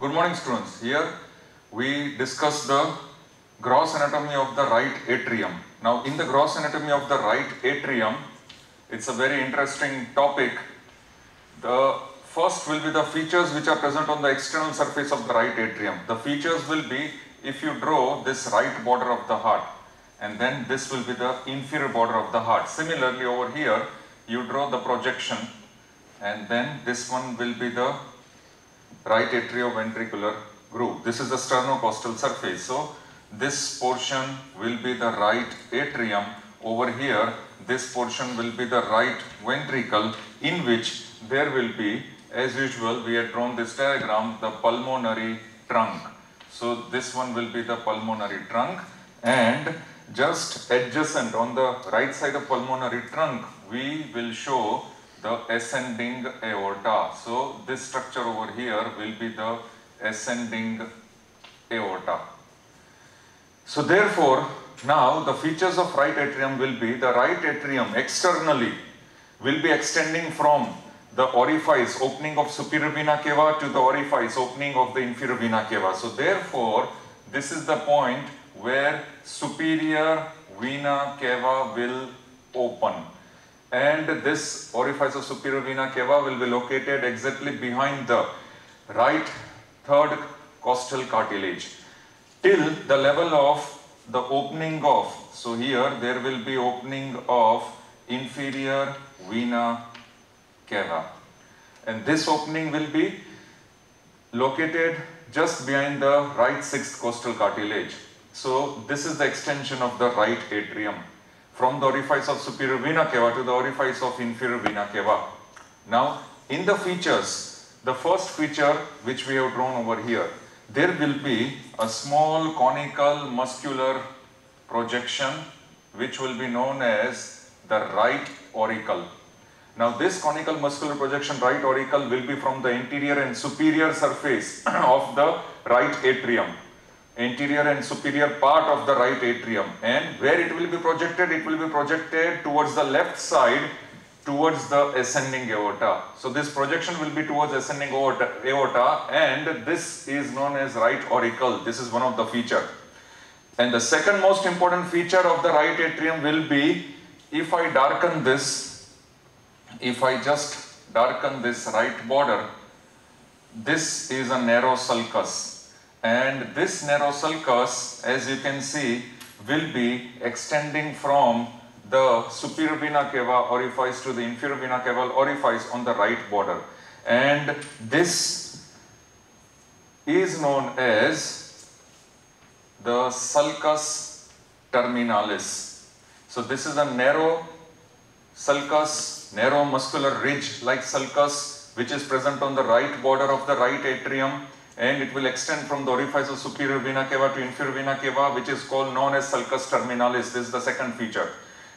Good morning students. Here we discuss the gross anatomy of the right atrium. Now in the gross anatomy of the right atrium, it's a very interesting topic. The first will be the features which are present on the external surface of the right atrium. The features will be if you draw this right border of the heart and then this will be the inferior border of the heart. Similarly over here you draw the projection and then this one will be the right atrioventricular groove. This is the sternocostal surface. So this portion will be the right atrium. Over here this portion will be the right ventricle in which there will be as usual we had drawn this diagram the pulmonary trunk. So this one will be the pulmonary trunk and just adjacent on the right side of pulmonary trunk we will show the ascending aorta. So this structure over here will be the ascending aorta. So therefore now the features of right atrium will be the right atrium externally will be extending from the orifice opening of superior vena cava to the orifice opening of the inferior vena cava. So therefore this is the point where superior vena cava will open and this orifice of superior vena cava will be located exactly behind the right third costal cartilage till the level of the opening of so here there will be opening of inferior vena cava. And this opening will be located just behind the right sixth costal cartilage. So this is the extension of the right atrium from the orifice of superior vena cava to the orifice of inferior vena cava. Now in the features, the first feature which we have drawn over here, there will be a small conical muscular projection which will be known as the right auricle. Now this conical muscular projection right auricle will be from the anterior and superior surface of the right atrium anterior and superior part of the right atrium. And where it will be projected it will be projected towards the left side towards the ascending aorta. So this projection will be towards ascending aorta, aorta and this is known as right auricle. This is one of the feature. And the second most important feature of the right atrium will be if I darken this if I just darken this right border this is a narrow sulcus and this narrow sulcus as you can see will be extending from the superior vena cava orifice to the inferior vena cava orifice on the right border and this is known as the sulcus terminalis. So this is a narrow sulcus, narrow muscular ridge like sulcus which is present on the right border of the right atrium and it will extend from the orifice of superior vena cava to inferior vena cava which is called known as sulcus terminalis. This is the second feature.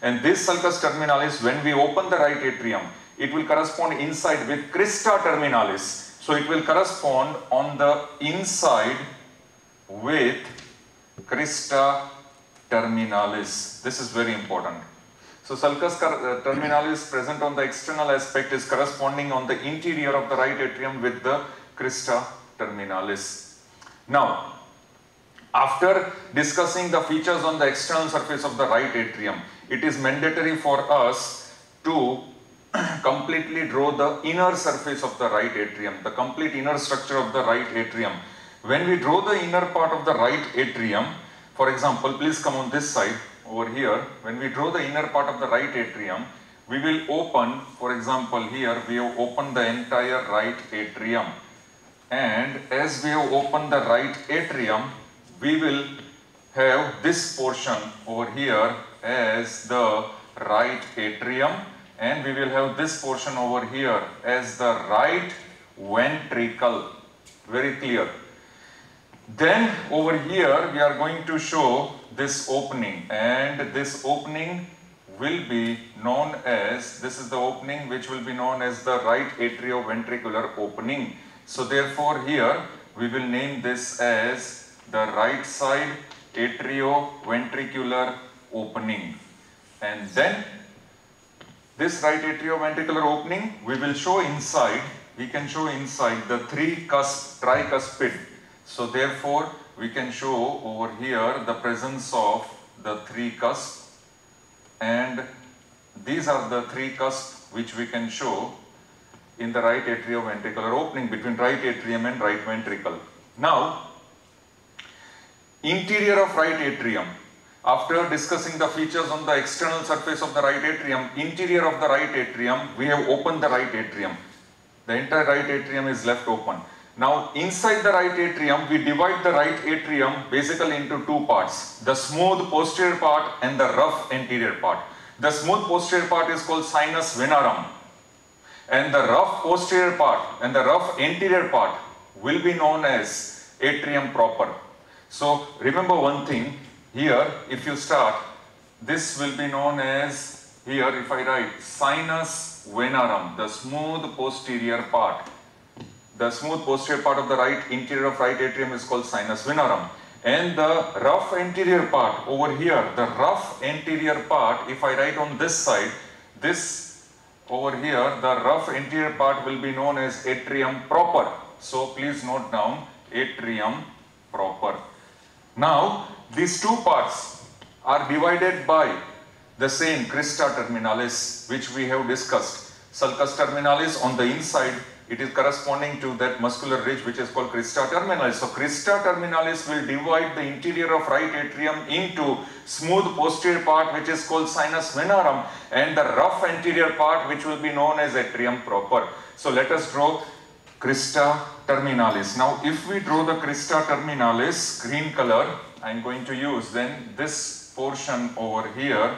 And this sulcus terminalis when we open the right atrium it will correspond inside with crista terminalis. So it will correspond on the inside with crista terminalis. This is very important. So sulcus uh, terminalis present on the external aspect is corresponding on the interior of the right atrium with the crista terminalis. Now, after discussing the features on the external surface of the right atrium, it is mandatory for us to completely draw the inner surface of the right atrium, the complete inner structure of the right atrium. When we draw the inner part of the right atrium, for example, please come on this side over here. When we draw the inner part of the right atrium, we will open, for example, here we have opened the entire right atrium and as we have opened the right atrium we will have this portion over here as the right atrium. And we will have this portion over here as the right ventricle. Very clear. Then over here we are going to show this opening. And this opening will be known as this is the opening which will be known as the right atrioventricular opening so therefore here we will name this as the right side atrioventricular opening. And then this right atrioventricular opening we will show inside we can show inside the three cusp, tricuspid. So therefore, we can show over here the presence of the three cusp and these are the three cusp which we can show in the right atrioventricular opening between right atrium and right ventricle. Now, interior of right atrium. After discussing the features on the external surface of the right atrium, interior of the right atrium, we have opened the right atrium. The entire right atrium is left open. Now, inside the right atrium, we divide the right atrium basically into two parts. The smooth posterior part and the rough anterior part. The smooth posterior part is called sinus venarum. And the rough posterior part and the rough anterior part will be known as atrium proper. So, remember one thing, here if you start, this will be known as, here if I write sinus venarum, the smooth posterior part. The smooth posterior part of the right interior of right atrium is called sinus venarum. And the rough anterior part over here, the rough anterior part, if I write on this side, this over here, the rough interior part will be known as atrium proper. So please note down atrium proper. Now, these two parts are divided by the same crista terminalis which we have discussed. Sulcus terminalis on the inside it is corresponding to that muscular ridge which is called crista terminalis. So crista terminalis will divide the interior of right atrium into smooth posterior part which is called sinus venarum and the rough anterior part which will be known as atrium proper. So let us draw crista terminalis. Now if we draw the crista terminalis green color I am going to use then this portion over here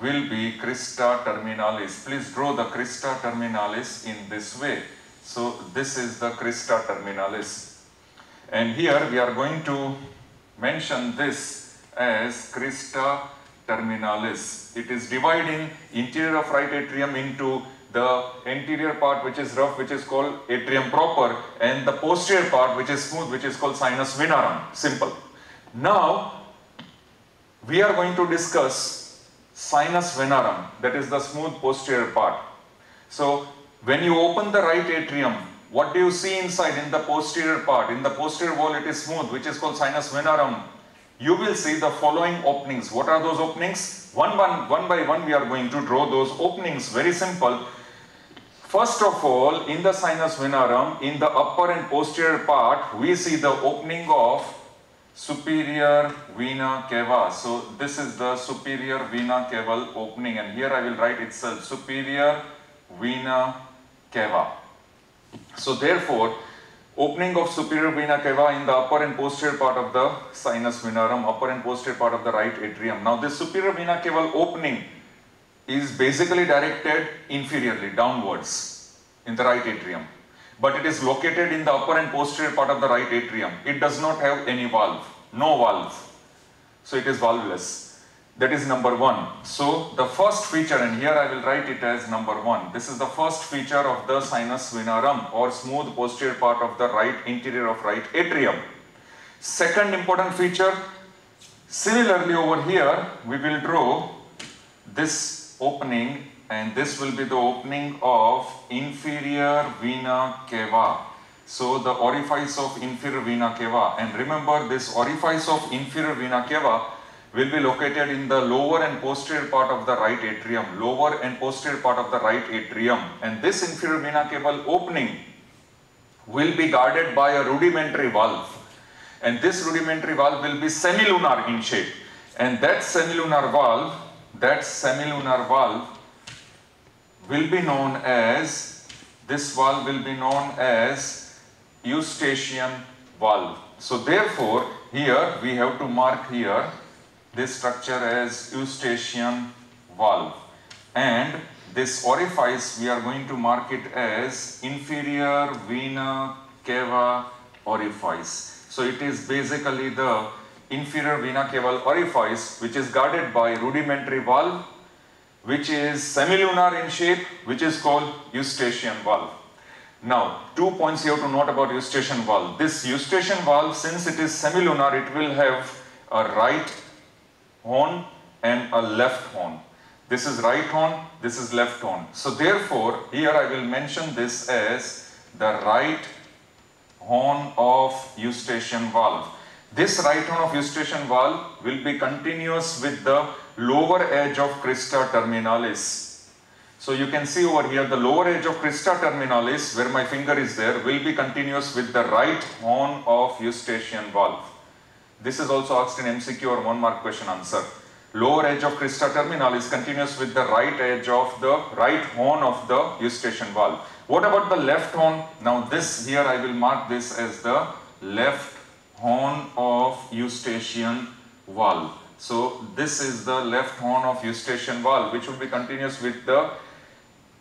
will be crista terminalis. Please draw the crista terminalis in this way. So this is the crista terminalis. And here we are going to mention this as crista terminalis. It is dividing interior of right atrium into the anterior part which is rough which is called atrium proper and the posterior part which is smooth which is called sinus venarum. Simple. Now we are going to discuss sinus venarum that is the smooth posterior part. So when you open the right atrium, what do you see inside in the posterior part? In the posterior wall it is smooth which is called sinus venarum. You will see the following openings. What are those openings? One, one, one by one we are going to draw those openings. Very simple. First of all, in the sinus venarum, in the upper and posterior part, we see the opening of superior vena cava. So this is the superior vena cava opening and here I will write itself superior vena cava. So therefore, opening of superior vena cava in the upper and posterior part of the sinus venarum, upper and posterior part of the right atrium. Now this superior vena cava opening is basically directed inferiorly, downwards in the right atrium. But it is located in the upper and posterior part of the right atrium. It does not have any valve, no valve. So it is valveless. That is number one. So the first feature, and here I will write it as number one. This is the first feature of the sinus venarum or smooth posterior part of the right interior of right atrium. Second important feature, similarly over here, we will draw this opening and this will be the opening of inferior vena cava. So the orifice of inferior vena cava and remember this orifice of inferior vena cava will be located in the lower and posterior part of the right atrium, lower and posterior part of the right atrium. And this inferior vena cava opening will be guarded by a rudimentary valve. And this rudimentary valve will be semilunar in shape. And that semilunar valve, that semilunar valve will be known as, this valve will be known as Eustachian valve. So therefore, here we have to mark here this structure as Eustachian valve and this orifice we are going to mark it as inferior vena cava orifice. So it is basically the inferior vena cava orifice which is guarded by rudimentary valve which is semilunar in shape which is called Eustachian valve. Now, two points you have to note about Eustachian valve. This Eustachian valve, since it is semilunar, it will have a right horn and a left horn. This is right horn, this is left horn. So therefore, here I will mention this as the right horn of eustachian valve. This right horn of eustachian valve will be continuous with the lower edge of crista terminalis. So you can see over here the lower edge of crista terminalis where my finger is there will be continuous with the right horn of eustachian valve. This is also asked in MCQ or one mark question answer. Lower edge of crista terminalis continuous with the right edge of the right horn of the eustachian valve. What about the left horn? Now this here I will mark this as the left horn of eustachian valve. So this is the left horn of eustachian valve which will be continuous with the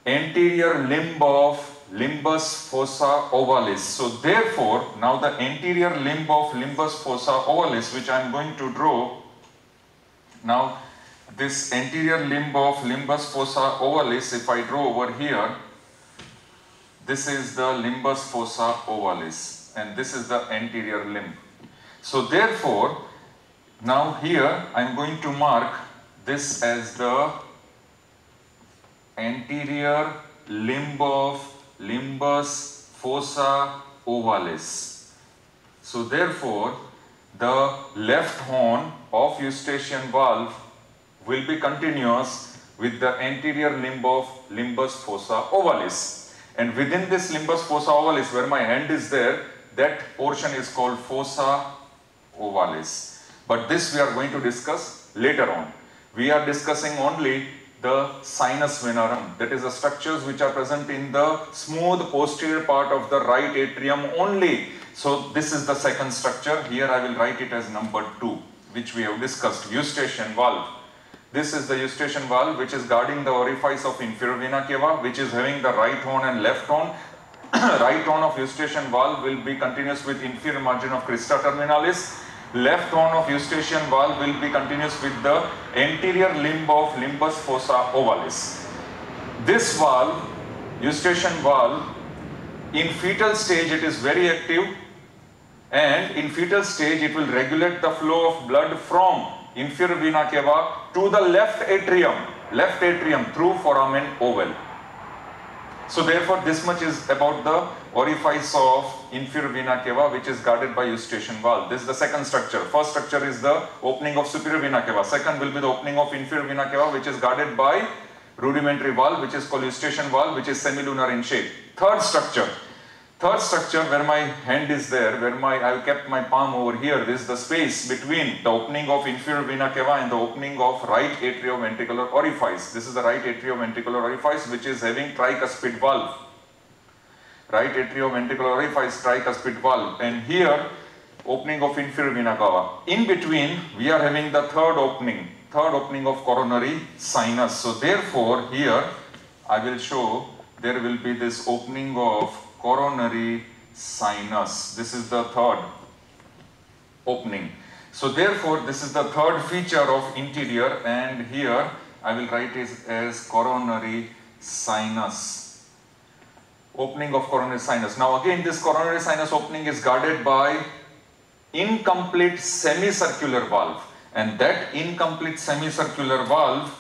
anterior limb of limbus fossa ovalis. So therefore now the anterior limb of limbus fossa ovalis which I am going to draw now this anterior limb of limbus fossa ovalis if I draw over here this is the limbus fossa ovalis and this is the anterior limb. So therefore, now here I am going to mark this as the anterior limb of limbus fossa ovalis. So therefore, the left horn of eustachian valve will be continuous with the anterior limb of limbus fossa ovalis. And within this limbus fossa ovalis, where my hand is there, that portion is called fossa ovalis. But this we are going to discuss later on. We are discussing only the sinus venarum, that is the structures which are present in the smooth posterior part of the right atrium only. So this is the second structure. Here I will write it as number 2, which we have discussed, eustachian valve. This is the eustachian valve which is guarding the orifice of inferior vena cava which is having the right horn and left horn. right horn of eustachian valve will be continuous with inferior margin of crista terminalis. Left horn of eustachian valve will be continuous with the anterior limb of limbus fossa ovalis. This valve, eustachian valve, in fetal stage it is very active and in fetal stage it will regulate the flow of blood from inferior vena cava to the left atrium, left atrium through foramen ovale. So therefore this much is about the orifice of inferior vena cava which is guarded by eustachian valve. This is the second structure. First structure is the opening of superior vena cava. Second will be the opening of inferior vena cava which is guarded by rudimentary valve which is called eustachian valve which is semilunar in shape. Third structure Third structure where my hand is there, where my I have kept my palm over here, this is the space between the opening of inferior vena cava and the opening of right atrioventricular orifice. This is the right atrioventricular orifice which is having tricuspid valve. Right atrioventricular orifice, tricuspid valve. And here, opening of inferior vena cava. In between, we are having the third opening, third opening of coronary sinus. So therefore, here I will show there will be this opening of coronary sinus. This is the third opening. So therefore, this is the third feature of interior and here I will write it as coronary sinus. Opening of coronary sinus. Now again, this coronary sinus opening is guarded by incomplete semicircular valve and that incomplete semicircular valve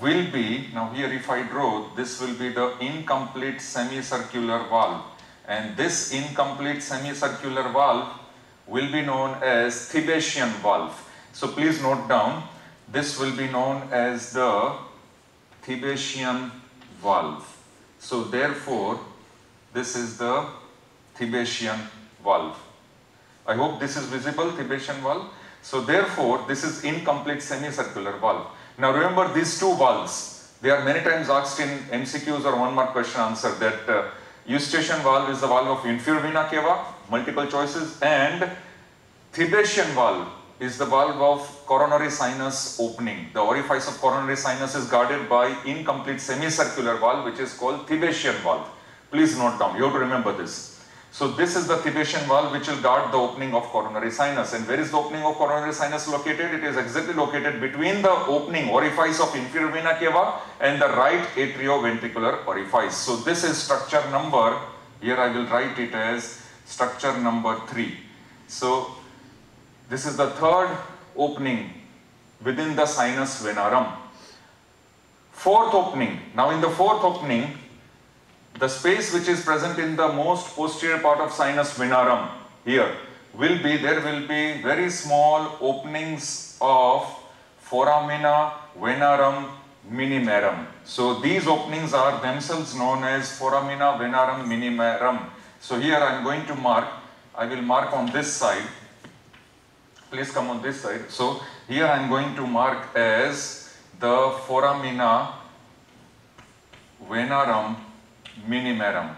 will be, now here if I draw, this will be the incomplete semicircular valve and this incomplete semicircular valve will be known as Thebesian valve. So please note down, this will be known as the Thebesian valve. So therefore, this is the Thebesian valve. I hope this is visible, Thebesian valve. So therefore, this is incomplete semicircular valve. Now remember these two valves, they are many times asked in MCQs or one mark question answer that uh, Eustachian valve is the valve of inferior vena cava, multiple choices, and Thebesian valve is the valve of coronary sinus opening. The orifice of coronary sinus is guarded by incomplete semicircular valve which is called Thebesian valve. Please note down, you have to remember this. So this is the Thebesian valve which will guard the opening of coronary sinus. And where is the opening of coronary sinus located? It is exactly located between the opening orifice of inferior vena cava and the right atrioventricular orifice. So this is structure number, here I will write it as structure number 3. So this is the third opening within the sinus venarum. Fourth opening, now in the fourth opening, the space which is present in the most posterior part of sinus venarum here will be, there will be very small openings of foramina venarum minimarum. So these openings are themselves known as foramina venarum minimarum. So here I am going to mark, I will mark on this side. Please come on this side. So here I am going to mark as the foramina venarum minimarum.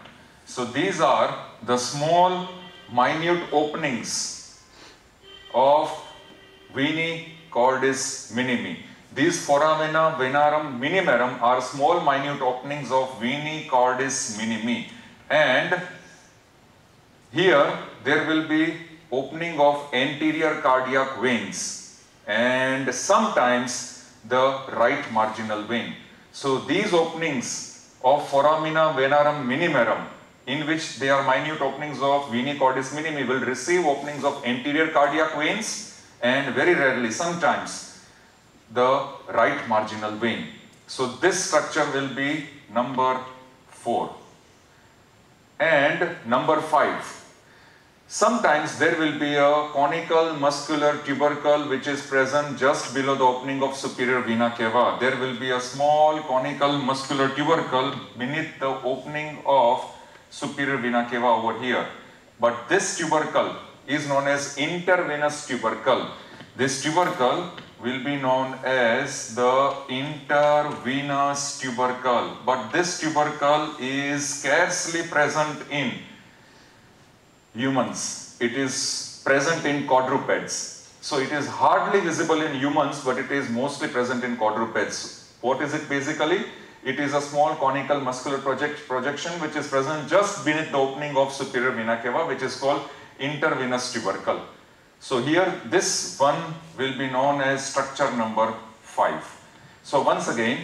So these are the small minute openings of veni cordis minimi. These foramina venarum minimarum are small minute openings of veni cordis minimi and here there will be opening of anterior cardiac veins and sometimes the right marginal vein. So these openings of foramina venarum minimarum in which they are minute openings of veni cordis minimi will receive openings of anterior cardiac veins and very rarely sometimes the right marginal vein. So this structure will be number 4 and number 5 Sometimes there will be a conical muscular tubercle which is present just below the opening of superior vena cava. There will be a small conical muscular tubercle beneath the opening of superior vena cava over here. But this tubercle is known as intervenous tubercle. This tubercle will be known as the intervenous tubercle. But this tubercle is scarcely present in humans. It is present in quadrupeds. So it is hardly visible in humans, but it is mostly present in quadrupeds. What is it basically? It is a small conical muscular project, projection which is present just beneath the opening of superior vena cava, which is called intervenous tubercle. So here this one will be known as structure number 5. So once again,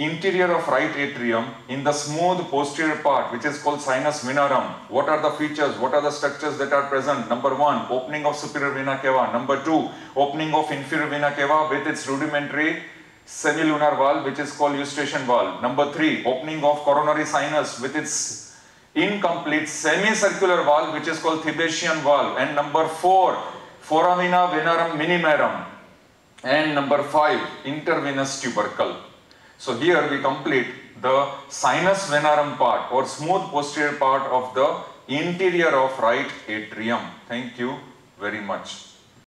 interior of right atrium in the smooth posterior part which is called sinus venarum. What are the features? What are the structures that are present? Number one, opening of superior vena cava. Number two, opening of inferior vena cava with its rudimentary semilunar valve which is called eustachian valve. Number three, opening of coronary sinus with its incomplete semicircular valve which is called Thebesian valve. And number four, foramina venarum minimarum. And number five, intervenous tubercle. So here we complete the sinus venarum part or smooth posterior part of the interior of right atrium. Thank you very much.